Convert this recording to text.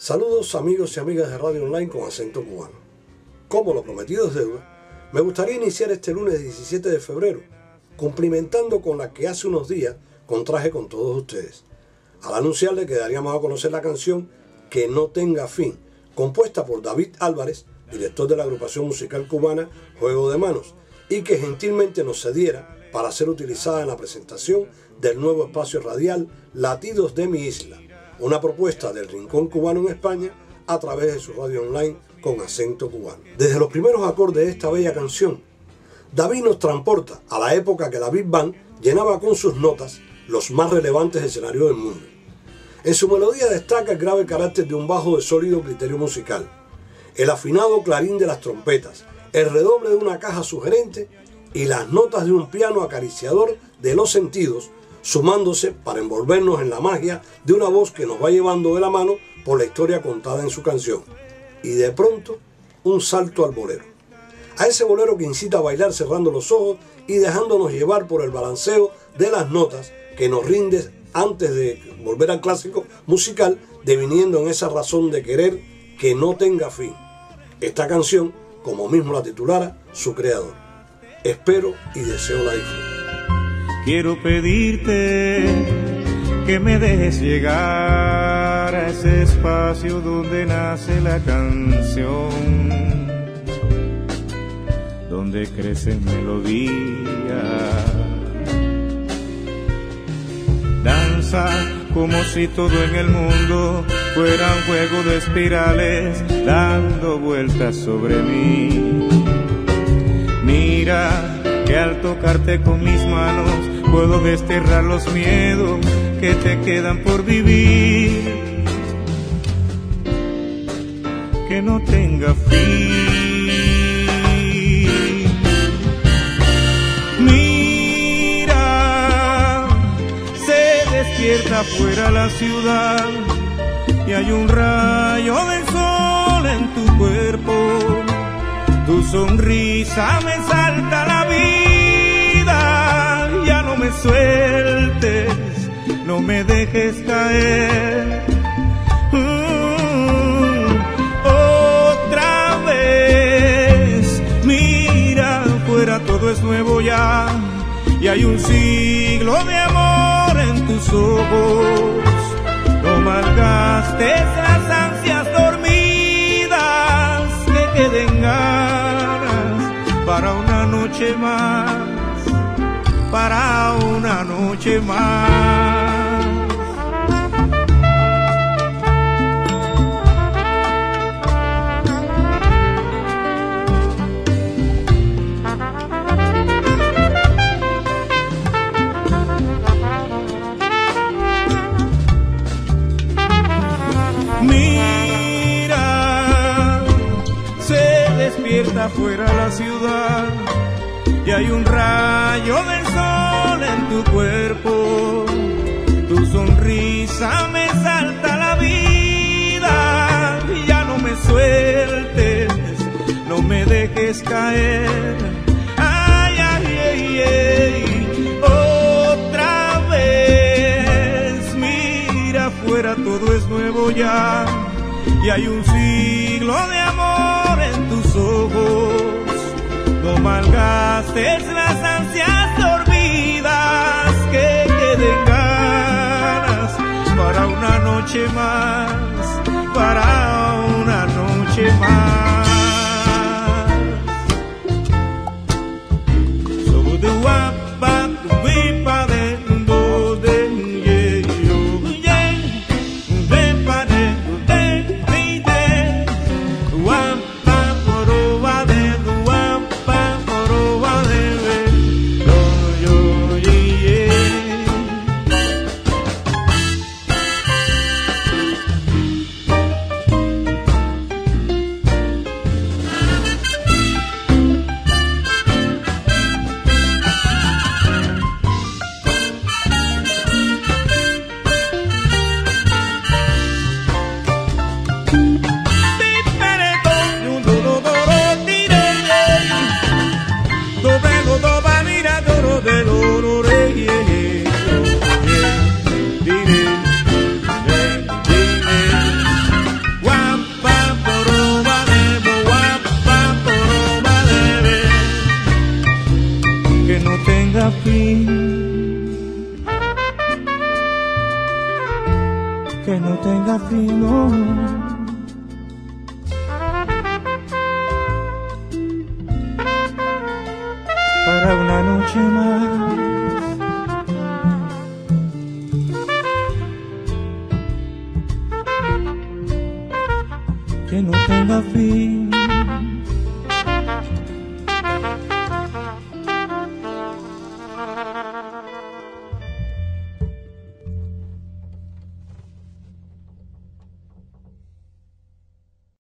Saludos amigos y amigas de Radio Online con acento cubano. Como lo prometido es deuda, me gustaría iniciar este lunes 17 de febrero, cumplimentando con la que hace unos días contraje con todos ustedes, al anunciarle que daríamos a conocer la canción Que no tenga fin, compuesta por David Álvarez, director de la agrupación musical cubana Juego de Manos, y que gentilmente nos cediera para ser utilizada en la presentación del nuevo espacio radial Latidos de mi Isla, una propuesta del Rincón Cubano en España a través de su radio online con acento cubano. Desde los primeros acordes de esta bella canción, David nos transporta a la época que David Band llenaba con sus notas los más relevantes escenarios del mundo. En su melodía destaca el grave carácter de un bajo de sólido criterio musical, el afinado clarín de las trompetas, el redoble de una caja sugerente y las notas de un piano acariciador de los sentidos sumándose para envolvernos en la magia de una voz que nos va llevando de la mano por la historia contada en su canción. Y de pronto, un salto al bolero. A ese bolero que incita a bailar cerrando los ojos y dejándonos llevar por el balanceo de las notas que nos rinde antes de volver al clásico musical, deviniendo en esa razón de querer que no tenga fin. Esta canción, como mismo la titulara, su creador. Espero y deseo la disfruten. Quiero pedirte que me dejes llegar a ese espacio donde nace la canción, donde crece melodía. Danza como si todo en el mundo fuera un juego de espirales dando vueltas sobre mí. Mira que al tocarte con mis manos puedo desterrar los miedos que te quedan por vivir. Que no tenga fin. Mira, se despierta fuera la ciudad y hay un rayo de sol en tu cuerpo. Tu sonrisa me salta la vida sueltes, no me dejes caer. Mm, otra vez, mira, fuera todo es nuevo ya, y hay un siglo de amor en tus ojos. No malgastes noche. Mira, se despierta fuera la ciudad y hay un rayo del sol tu cuerpo. Tu sonrisa me salta la vida, ya no me sueltes, no me dejes caer. Ay, ay, ay, otra vez, mira afuera, todo es nuevo ya, y hay un siglo de amor en tus ojos no malgastes las ansias noche más, para una noche más. Para una noche más.